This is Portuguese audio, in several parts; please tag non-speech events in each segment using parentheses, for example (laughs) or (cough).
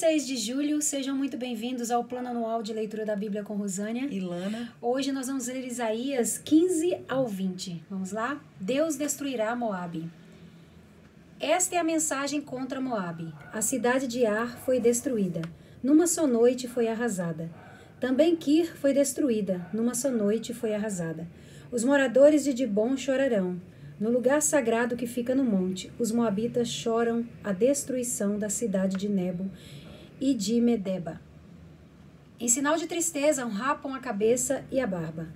26 de julho, sejam muito bem-vindos ao plano anual de leitura da Bíblia com Rosânia. Ilana. Hoje nós vamos ler Isaías 15 ao 20. Vamos lá? Deus destruirá Moabe. Esta é a mensagem contra Moabe. A cidade de Ar foi destruída. Numa só noite foi arrasada. Também Kir foi destruída. Numa só noite foi arrasada. Os moradores de Dibon chorarão. No lugar sagrado que fica no monte, os moabitas choram a destruição da cidade de Nebo e de Medeba. Em sinal de tristeza, rapam a cabeça e a barba.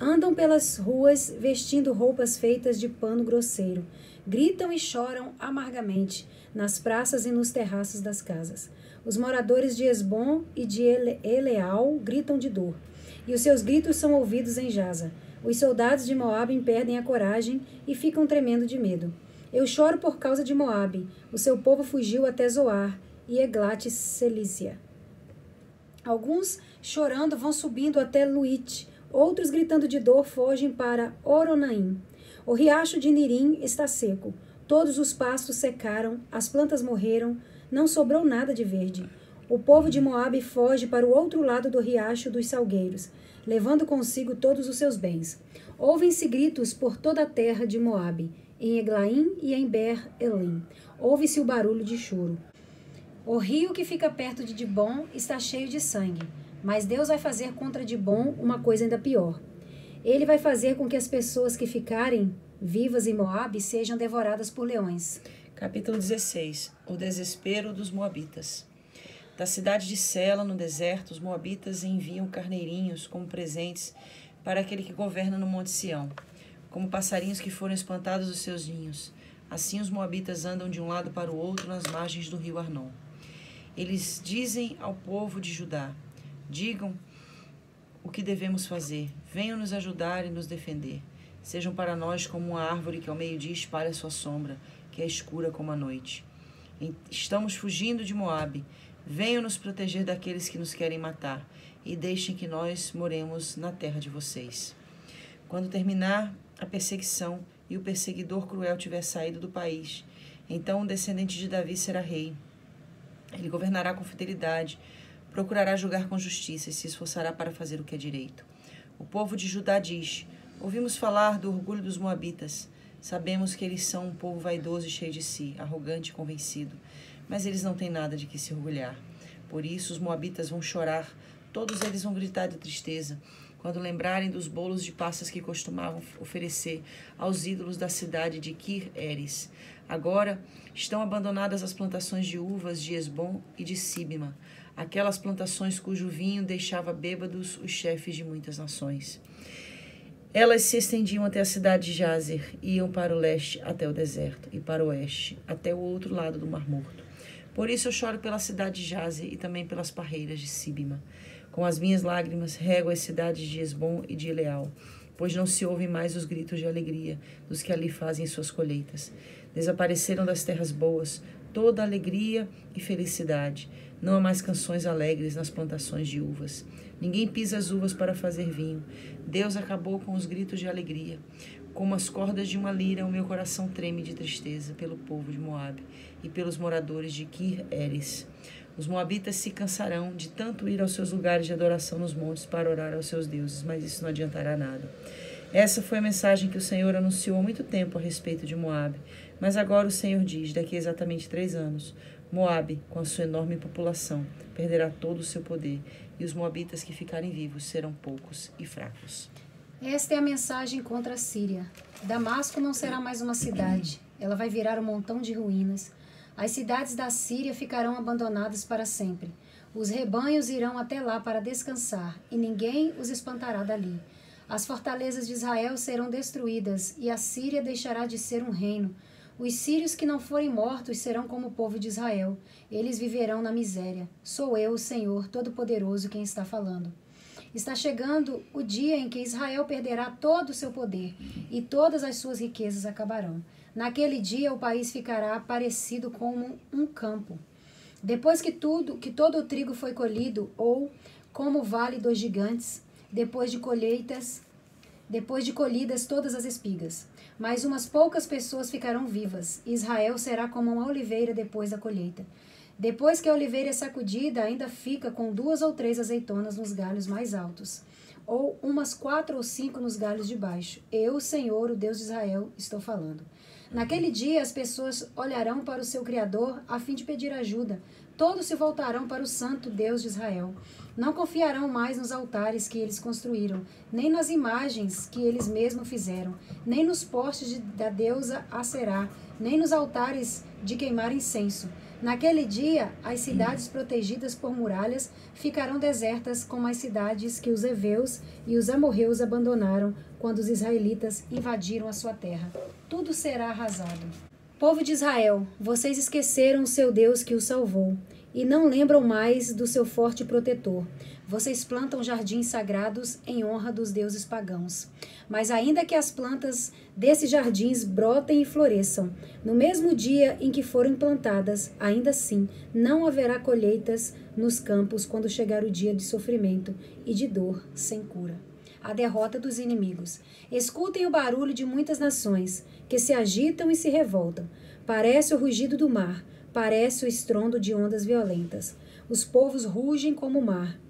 Andam pelas ruas vestindo roupas feitas de pano grosseiro. Gritam e choram amargamente nas praças e nos terraços das casas. Os moradores de Esbom e de Eleal gritam de dor, e os seus gritos são ouvidos em Jaza. Os soldados de Moabe perdem a coragem e ficam tremendo de medo. Eu choro por causa de Moabe. O seu povo fugiu até Zoar e Eglat Celícia. Alguns, chorando, vão subindo até Luite. Outros, gritando de dor, fogem para Oronaim. O riacho de Nirim está seco. Todos os pastos secaram, as plantas morreram, não sobrou nada de verde. O povo de Moabe foge para o outro lado do riacho dos salgueiros levando consigo todos os seus bens. Ouvem-se gritos por toda a terra de Moabe, em Eglaim e em Ber-Elim. Ouve-se o barulho de choro. O rio que fica perto de Dibon está cheio de sangue, mas Deus vai fazer contra Dibon uma coisa ainda pior. Ele vai fazer com que as pessoas que ficarem vivas em Moabe sejam devoradas por leões. Capítulo 16 O desespero dos Moabitas. Da cidade de Sela, no deserto, os moabitas enviam carneirinhos como presentes para aquele que governa no Monte Sião, como passarinhos que foram espantados dos seus ninhos. Assim os moabitas andam de um lado para o outro nas margens do rio Arnon. Eles dizem ao povo de Judá: Digam o que devemos fazer. Venham nos ajudar e nos defender. Sejam para nós como uma árvore que ao meio-dia espalha sua sombra, que é escura como a noite. Estamos fugindo de Moabe Venham nos proteger daqueles que nos querem matar, e deixem que nós moremos na terra de vocês. Quando terminar a perseguição e o perseguidor cruel tiver saído do país, então o descendente de Davi será rei. Ele governará com fidelidade, procurará julgar com justiça e se esforçará para fazer o que é direito. O povo de Judá diz: Ouvimos falar do orgulho dos Moabitas. Sabemos que eles são um povo vaidoso e cheio de si, arrogante e convencido mas eles não têm nada de que se orgulhar. Por isso os moabitas vão chorar, todos eles vão gritar de tristeza, quando lembrarem dos bolos de passas que costumavam oferecer aos ídolos da cidade de Kir Eres. Agora estão abandonadas as plantações de uvas de Esbom e de Sibima, aquelas plantações cujo vinho deixava bêbados os chefes de muitas nações. Elas se estendiam até a cidade de Jazer, iam para o leste até o deserto, e para o oeste, até o outro lado do Mar Morto. Por isso eu choro pela cidade de Jaze e também pelas parreiras de Sibima. Com as minhas lágrimas rego as cidades de Esbom e de Eleal, pois não se ouvem mais os gritos de alegria dos que ali fazem suas colheitas. Desapareceram das terras boas toda alegria e felicidade. Não há mais canções alegres nas plantações de uvas. Ninguém pisa as uvas para fazer vinho. Deus acabou com os gritos de alegria. Como as cordas de uma lira, o meu coração treme de tristeza pelo povo de Moabe e pelos moradores de Kir Eres. Os moabitas se cansarão de tanto ir aos seus lugares de adoração nos montes para orar aos seus deuses, mas isso não adiantará nada. Essa foi a mensagem que o Senhor anunciou há muito tempo a respeito de Moabe, mas agora o Senhor diz, daqui a exatamente três anos, Moabe, com a sua enorme população, perderá todo o seu poder, e os moabitas que ficarem vivos serão poucos e fracos. Esta é a mensagem contra a Síria. Damasco não será mais uma cidade, ela vai virar um montão de ruínas. As cidades da Síria ficarão abandonadas para sempre. Os rebanhos irão até lá para descansar, e ninguém os espantará dali. As fortalezas de Israel serão destruídas, e a Síria deixará de ser um reino. Os sírios que não forem mortos serão como o povo de Israel. Eles viverão na miséria. Sou eu, o Senhor Todo-Poderoso, quem está falando. Está chegando o dia em que Israel perderá todo o seu poder e todas as suas riquezas acabarão. Naquele dia o país ficará parecido como um campo. Depois que tudo, que todo o trigo foi colhido, ou como o vale dos gigantes, depois de colheitas, depois de colhidas todas as espigas. Mas umas poucas pessoas ficarão vivas. Israel será como uma oliveira depois da colheita. Depois que a oliveira é sacudida, ainda fica com duas ou três azeitonas nos galhos mais altos, ou umas quatro ou cinco nos galhos de baixo. Eu, Senhor, o Deus de Israel, estou falando. Naquele dia as pessoas olharão para o seu Criador a fim de pedir ajuda. Todos se voltarão para o Santo Deus de Israel. Não confiarão mais nos altares que eles construíram, nem nas imagens que eles mesmos fizeram, nem nos postes de, da deusa Aserá, nem nos altares de queimar incenso. Naquele dia, as cidades protegidas por muralhas ficarão desertas como as cidades que os heveus e os amorreus abandonaram quando os israelitas invadiram a sua terra. Tudo será arrasado. Povo de Israel, vocês esqueceram o seu Deus que o salvou e não lembram mais do seu forte protetor. Vocês plantam jardins sagrados em honra dos deuses pagãos. Mas ainda que as plantas desses jardins brotem e floresçam, no mesmo dia em que foram plantadas, ainda assim não haverá colheitas nos campos quando chegar o dia de sofrimento e de dor sem cura. A derrota dos inimigos. Escutem o barulho de muitas nações que se agitam e se revoltam. Parece o rugido do mar Parece o estrondo de ondas violentas. Os povos rugem como o mar.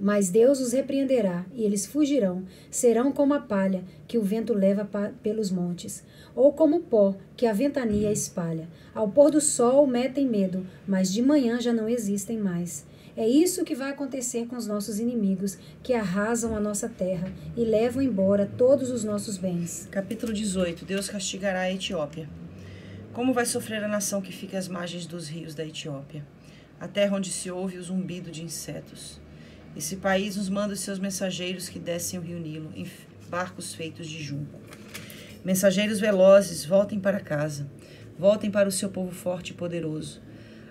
Mas Deus os repreenderá, e eles fugirão, serão como a palha que o vento leva pelos montes, ou como o pó que a ventania espalha. Ao pôr do sol metem medo, mas de manhã já não existem mais. É isso que vai acontecer com os nossos inimigos, que arrasam a nossa terra e levam embora todos os nossos bens. Capítulo 18 Deus castigará a Etiópia. Como vai sofrer a nação que fica às margens dos rios da Etiópia, a terra onde se ouve o zumbido de insetos? Esse país nos manda os seus mensageiros que descem o rio Nilo em barcos feitos de junco. Mensageiros velozes, voltem para casa, voltem para o seu povo forte e poderoso,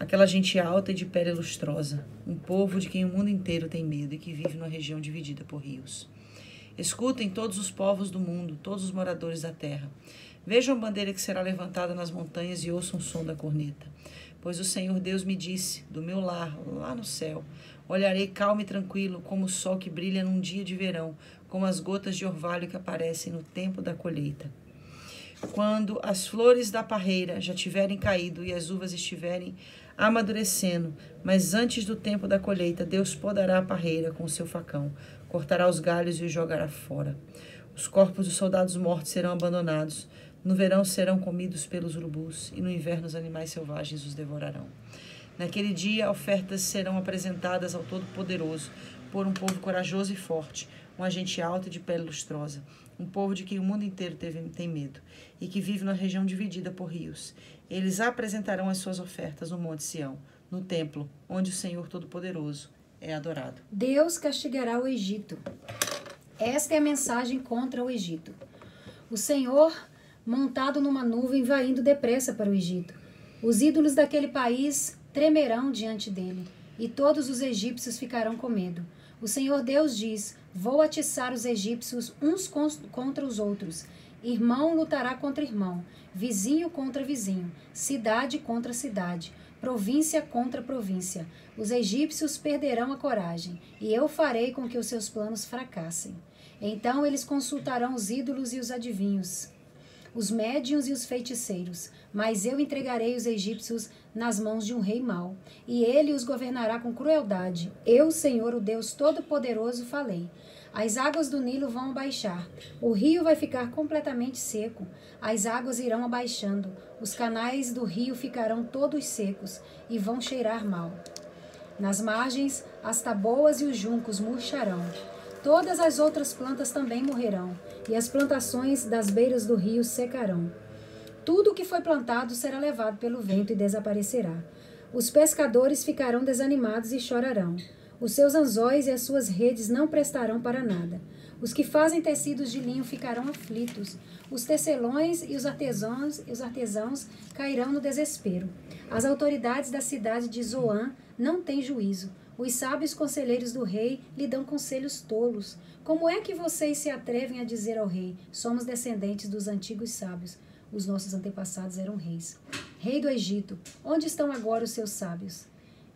aquela gente alta e de pele lustrosa, um povo de quem o mundo inteiro tem medo e que vive numa região dividida por rios. Escutem todos os povos do mundo, todos os moradores da terra. Vejam a bandeira que será levantada nas montanhas e ouçam o som da corneta. Pois o Senhor Deus me disse, do meu lar, lá no céu, olharei calmo e tranquilo, como o sol que brilha num dia de verão, como as gotas de orvalho que aparecem no tempo da colheita. Quando as flores da parreira já tiverem caído e as uvas estiverem amadurecendo, mas antes do tempo da colheita, Deus podará a parreira com o seu facão, cortará os galhos e os jogará fora. Os corpos dos soldados mortos serão abandonados, no verão serão comidos pelos urubus e no inverno os animais selvagens os devorarão. Naquele dia, ofertas serão apresentadas ao Todo-Poderoso por um povo corajoso e forte, um agente alto e de pele lustrosa, um povo de quem o mundo inteiro teve, tem medo e que vive numa região dividida por rios. Eles apresentarão as suas ofertas no Monte Sião, no templo onde o Senhor Todo-Poderoso é adorado. Deus castigará o Egito. Esta é a mensagem contra o Egito. O Senhor montado numa nuvem, vai indo depressa para o Egito. Os ídolos daquele país tremerão diante dele, e todos os egípcios ficarão com medo. O Senhor Deus diz: Vou atiçar os egípcios uns contra os outros. Irmão lutará contra irmão, vizinho contra vizinho, cidade contra cidade, província contra província. Os egípcios perderão a coragem, e eu farei com que os seus planos fracassem. Então eles consultarão os ídolos e os adivinhos os médiuns e os feiticeiros, mas eu entregarei os egípcios nas mãos de um rei mau, e ele os governará com crueldade. Eu, Senhor, o Deus Todo-Poderoso, falei. As águas do Nilo vão abaixar, o rio vai ficar completamente seco, as águas irão abaixando, os canais do rio ficarão todos secos e vão cheirar mal. Nas margens, as taboas e os juncos murcharão. Todas as outras plantas também morrerão, e as plantações das beiras do rio secarão. Tudo o que foi plantado será levado pelo vento e desaparecerá. Os pescadores ficarão desanimados e chorarão. Os seus anzóis e as suas redes não prestarão para nada. Os que fazem tecidos de linho ficarão aflitos. Os tecelões e os artesãos os artesãos cairão no desespero. As autoridades da cidade de Zoan não têm juízo. Os sábios conselheiros do rei lhe dão conselhos tolos. Como é que vocês se atrevem a dizer ao rei: Somos descendentes dos antigos sábios? Os nossos antepassados eram reis. Rei do Egito, onde estão agora os seus sábios?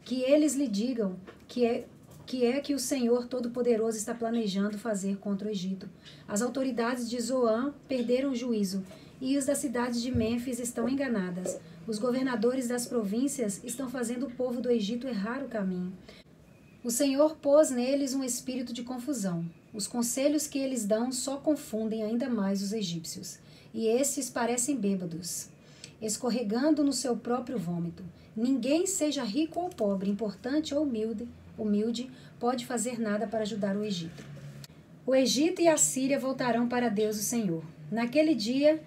Que eles lhe digam que é que é que o Senhor Todo-Poderoso está planejando fazer contra o Egito. As autoridades de Zoan perderam o juízo e os da cidade de Mênfis estão enganadas. Os governadores das províncias estão fazendo o povo do Egito errar o caminho. O Senhor pôs neles um espírito de confusão. Os conselhos que eles dão só confundem ainda mais os egípcios. E estes parecem bêbados, escorregando no seu próprio vômito. Ninguém, seja rico ou pobre, importante ou humilde, humilde, pode fazer nada para ajudar o Egito. O Egito e a Síria voltarão para Deus o Senhor. Naquele dia,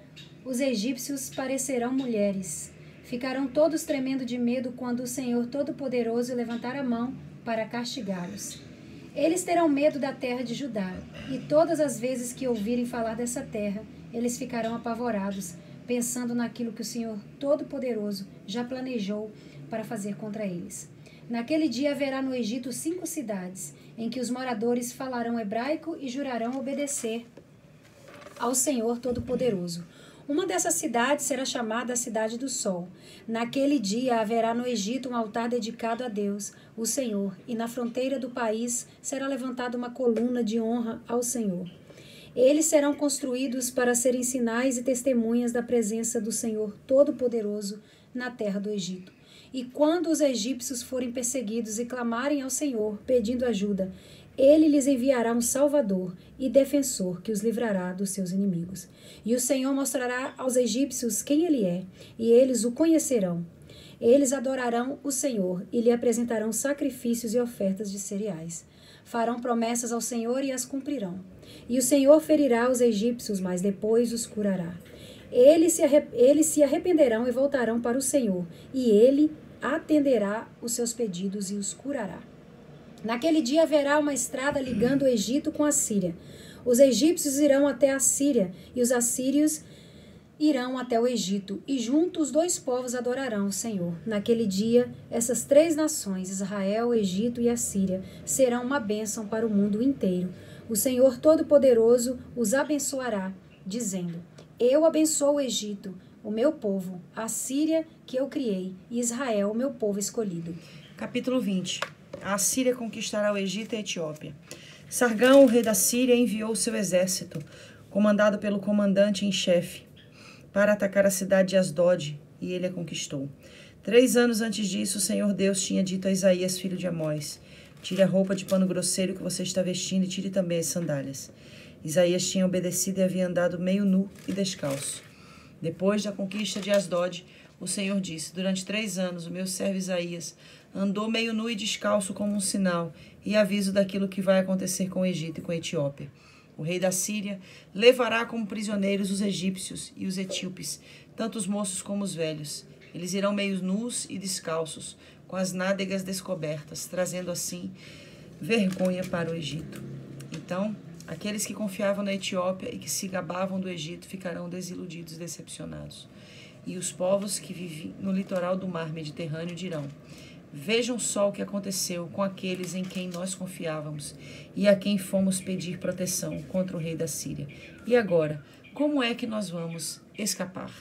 os egípcios parecerão mulheres. Ficarão todos tremendo de medo quando o Senhor Todo-Poderoso levantar a mão para castigá-los. Eles terão medo da terra de Judá, e todas as vezes que ouvirem falar dessa terra, eles ficarão apavorados, pensando naquilo que o Senhor Todo-Poderoso já planejou para fazer contra eles. Naquele dia haverá no Egito cinco cidades, em que os moradores falarão hebraico e jurarão obedecer ao Senhor Todo-Poderoso. Uma dessas cidades será chamada a Cidade do Sol. Naquele dia haverá no Egito um altar dedicado a Deus, o Senhor, e na fronteira do país será levantada uma coluna de honra ao Senhor. Eles serão construídos para serem sinais e testemunhas da presença do Senhor Todo-Poderoso na terra do Egito. E quando os egípcios forem perseguidos e clamarem ao Senhor, pedindo ajuda, ele lhes enviará um Salvador e defensor que os livrará dos seus inimigos. E o Senhor mostrará aos egípcios quem ele é, e eles o conhecerão. Eles adorarão o Senhor e lhe apresentarão sacrifícios e ofertas de cereais. Farão promessas ao Senhor e as cumprirão. E o Senhor ferirá os egípcios, mas depois os curará. Eles se, eles se arrependerão e voltarão para o Senhor, e ele atenderá os seus pedidos e os curará. Naquele dia haverá uma estrada ligando o Egito com a Síria. Os egípcios irão até a Síria e os assírios irão até o Egito, e juntos os dois povos adorarão o Senhor. Naquele dia, essas três nações, Israel, Egito e a Síria, serão uma bênção para o mundo inteiro. O Senhor Todo-Poderoso os abençoará, dizendo: Eu abençoo o Egito, o meu povo, a Síria que eu criei, e Israel, o meu povo escolhido. Capítulo 20 a Síria conquistará o Egito e a Etiópia. Sargão, o rei da Síria, enviou seu exército, comandado pelo comandante em chefe, para atacar a cidade de Asdod, e ele a conquistou. Três anos antes disso, o Senhor Deus tinha dito a Isaías, filho de Amós: Tire a roupa de pano grosseiro que você está vestindo e tire também as sandálias. Isaías tinha obedecido e havia andado meio nu e descalço. Depois da conquista de Asdod, o Senhor disse: Durante três anos, o meu servo Isaías andou meio nu e descalço como um sinal e aviso daquilo que vai acontecer com o Egito e com a Etiópia. O rei da Síria levará como prisioneiros os egípcios e os etíopes, tanto os moços como os velhos. Eles irão meio nus e descalços, com as nádegas descobertas, trazendo assim vergonha para o Egito. Então, aqueles que confiavam na Etiópia e que se gabavam do Egito ficarão desiludidos e decepcionados. E os povos que vivem no litoral do mar Mediterrâneo dirão: Vejam só o que aconteceu com aqueles em quem nós confiávamos e a quem fomos pedir proteção contra o rei da Síria. E agora, como é que nós vamos escapar?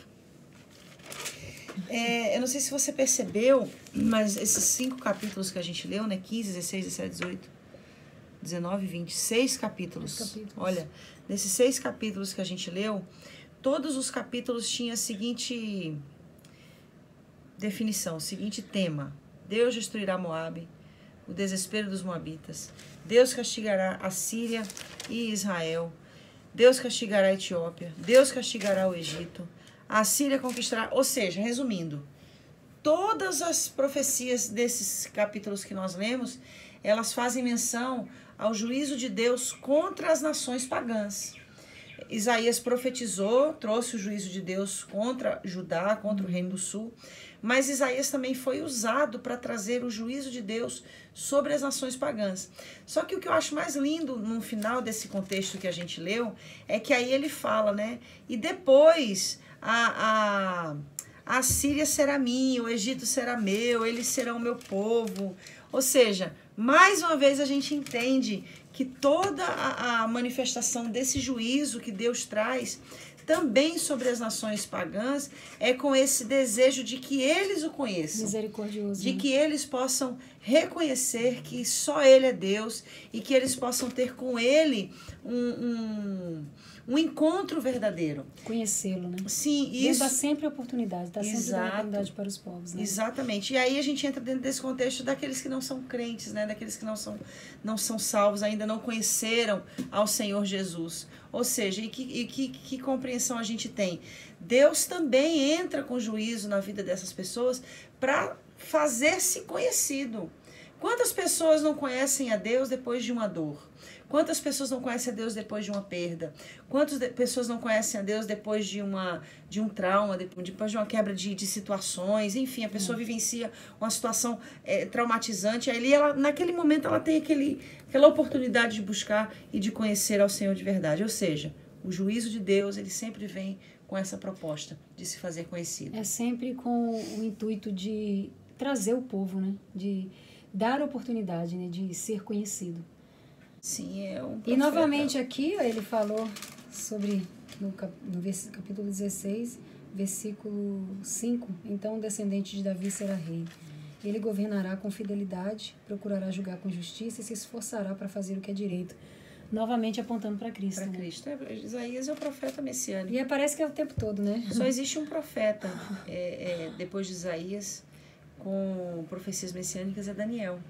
É, eu não sei se você percebeu, mas esses cinco capítulos que a gente leu, né? 15, 16, 17, 18, 19, 20, seis capítulos. capítulos. Olha, nesses seis capítulos que a gente leu, todos os capítulos tinham a seguinte definição, o seguinte tema Deus destruirá Moabe, o desespero dos moabitas. Deus castigará a Síria e Israel. Deus castigará a Etiópia. Deus castigará o Egito. A Síria conquistará. Ou seja, resumindo, todas as profecias desses capítulos que nós lemos, elas fazem menção ao juízo de Deus contra as nações pagãs. Isaías profetizou, trouxe o juízo de Deus contra Judá, contra o Reino do Sul. Mas Isaías também foi usado para trazer o juízo de Deus sobre as nações pagãs. Só que o que eu acho mais lindo no final desse contexto que a gente leu é que aí ele fala, né? E depois a, a, a Síria será minha, o Egito será meu, eles serão meu povo. Ou seja, mais uma vez a gente entende que toda a, a manifestação desse juízo que Deus traz também sobre as nações pagãs é com esse desejo de que eles o conheçam. Misericordioso. De né? que eles possam reconhecer que só Ele é Deus e que eles possam ter com Ele um, um, um encontro verdadeiro. Conhecê-lo, né? Sim, Deus isso. dá sempre oportunidade, dá sempre oportunidade para os povos, né? Exatamente. E aí a gente entra dentro desse contexto daqueles que não são crentes, né? Daqueles que não são, não são salvos, ainda não conheceram ao Senhor Jesus. Ou seja, e que, e que, que compreensão a gente tem? Deus também entra com juízo na vida dessas pessoas para fazer-se conhecido. Quantas pessoas não conhecem a Deus depois de uma dor? Quantas pessoas não conhecem a Deus depois de uma perda? Quantas pessoas não conhecem a Deus depois de, uma, de um trauma, de- depois de uma quebra de, de situações? Enfim, a pessoa vivencia uma situação eh, traumatizante. Aí ela, naquele momento ela tem aquele, aquela oportunidade de buscar e de conhecer ao Senhor de verdade. Ou seja, o juízo de Deus ele sempre vem com essa proposta de se fazer conhecido. É sempre com o intuito de trazer o povo, né? De dar oportunidade, né? De ser conhecido. Sim, é um E profeta. novamente aqui ele falou sobre, no, cap, no capítulo 16, versículo 5, então o descendente de Davi será rei. Ele governará com fidelidade, procurará julgar com justiça e se esforçará para fazer o que é direito. Novamente apontando para Cristo. para né? Cristo. É, Isaías é o profeta messiânico. E parece que é o tempo todo, né? Só (laughs) existe um profeta é, é, depois de Isaías com profecias messiânicas é Daniel.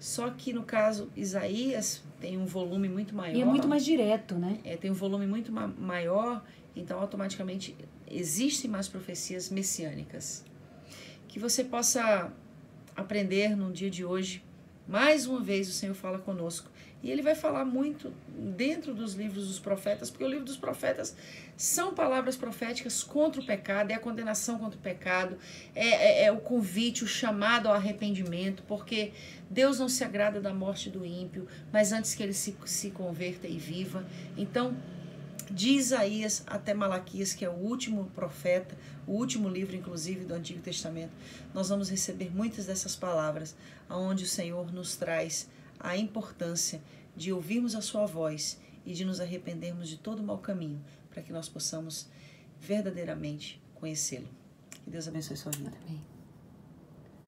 Só que no caso Isaías tem um volume muito maior. E é muito mais direto, né? É, tem um volume muito ma- maior, então automaticamente existem mais profecias messiânicas. Que você possa aprender no dia de hoje. Mais uma vez o Senhor fala conosco. E ele vai falar muito dentro dos livros dos profetas, porque o livro dos profetas são palavras proféticas contra o pecado, é a condenação contra o pecado, é, é- é o convite, o chamado ao arrependimento, porque Deus não se agrada da morte do ímpio, mas antes que ele se, se converta e viva. Então, de Isaías até Malaquias, que é o último profeta, o último livro, inclusive, do Antigo Testamento, nós vamos receber muitas dessas palavras, aonde o Senhor nos traz a importância de ouvirmos a sua voz e de nos arrependermos de todo o mau caminho, para que nós possamos verdadeiramente conhecê-lo. Que Deus abençoe sua vida. Amém.